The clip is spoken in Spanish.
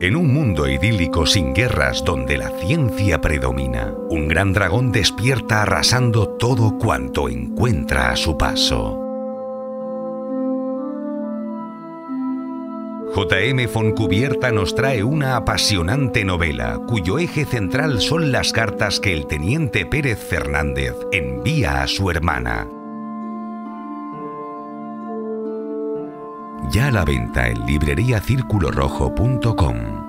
En un mundo idílico sin guerras donde la ciencia predomina, un gran dragón despierta arrasando todo cuanto encuentra a su paso. JM Foncubierta nos trae una apasionante novela cuyo eje central son las cartas que el teniente Pérez Fernández envía a su hermana. Ya a la venta en libreriacirculorrojo.com.